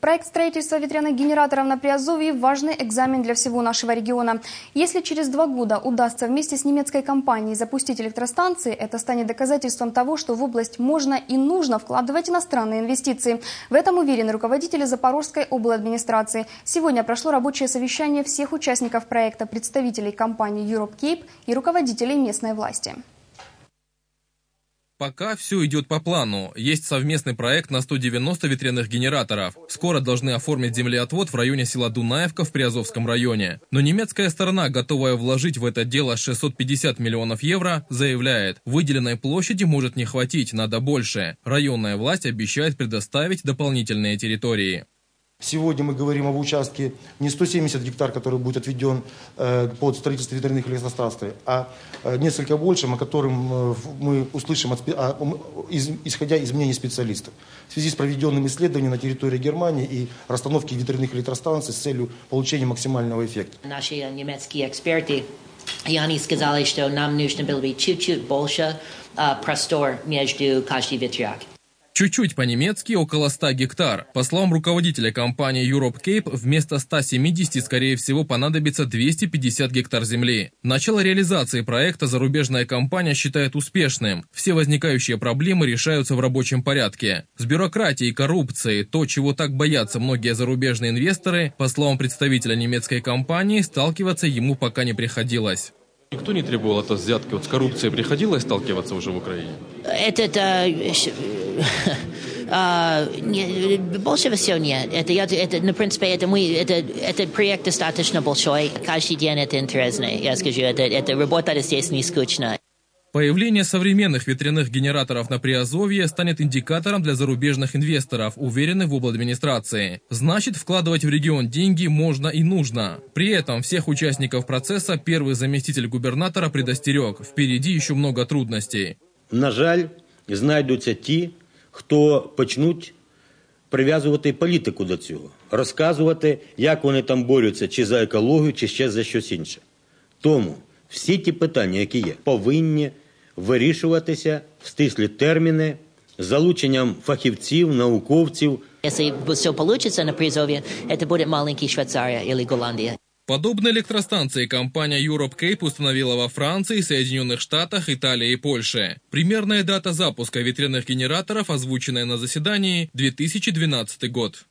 Проект строительства ветряных генераторов на Приазовье – важный экзамен для всего нашего региона. Если через два года удастся вместе с немецкой компанией запустить электростанции, это станет доказательством того, что в область можно и нужно вкладывать иностранные инвестиции. В этом уверены руководители Запорожской администрации. Сегодня прошло рабочее совещание всех участников проекта, представителей компании Europe Cape и руководителей местной власти. Пока все идет по плану. Есть совместный проект на 190 ветряных генераторов. Скоро должны оформить землеотвод в районе села Дунаевка в Приазовском районе. Но немецкая сторона, готовая вложить в это дело 650 миллионов евро, заявляет, выделенной площади может не хватить, надо больше. Районная власть обещает предоставить дополнительные территории. Сегодня мы говорим об участке не 170 гектар, который будет отведен э, под строительство ветряных электростанций, а э, несколько больше, о котором э, мы услышим, исходя из мнений специалистов. В связи с проведенным исследованием на территории Германии и расстановки ветряных электростанций с целью получения максимального эффекта. Наши немецкие эксперты и они сказали, что нам нужно было бы чуть-чуть больше простор между каждый ветряк. Чуть-чуть по-немецки около 100 гектар. По словам руководителя компании Europe Cape, вместо 170, скорее всего, понадобится 250 гектар земли. Начало реализации проекта зарубежная компания считает успешным. Все возникающие проблемы решаются в рабочем порядке. С бюрократией и коррупцией, то, чего так боятся многие зарубежные инвесторы, по словам представителя немецкой компании, сталкиваться ему пока не приходилось. Никто не требовал от взятки. Вот с коррупцией приходилось сталкиваться уже в Украине? Это, это больше всего нет. Это, я, это, в принципе, это, мы, это, этот проект достаточно большой. Каждый день это интересно, я скажу. Это, это работа здесь не скучно. Появление современных ветряных генераторов на Приазовье станет индикатором для зарубежных инвесторов, уверены в администрации. Значит, вкладывать в регион деньги можно и нужно. При этом всех участников процесса первый заместитель губернатора предостерег. Впереди еще много трудностей. На жаль, знайдуться ті, хто почнуть прив'язувати політику до цього, розказувати, як вони там борються, чи за екологію, чи ще за щось інше. Тому всі ті питання, які є, повинні вирішуватися в стислі терміни залученням фахівців, науковців. Якщо все вийде на призові, це буде маленький Швейцарія або Голландія. Подобные электростанции компания Europe Cape установила во Франции, Соединенных Штатах, Италии и Польше. Примерная дата запуска ветряных генераторов, озвученная на заседании, 2012 год.